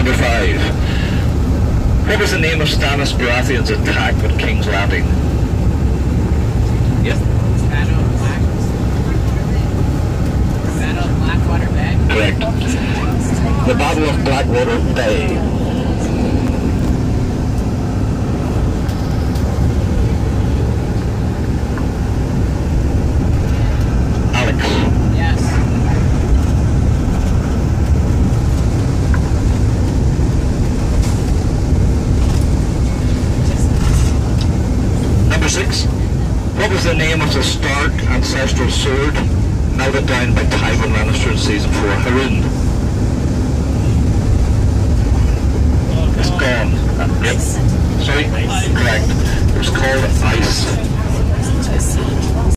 Number five. What was the name of Stannis Baratheon's attack on King's Landing? Yep. Battle of Black. Battle of Blackwater Bay. Correct. The Battle of Blackwater Bay. 6. What was the name of the Stark ancestral sword melted down by Tywin Lannister in season 4? Harun. It's gone. Uh, yep. Sorry? Correct. It was called Ice.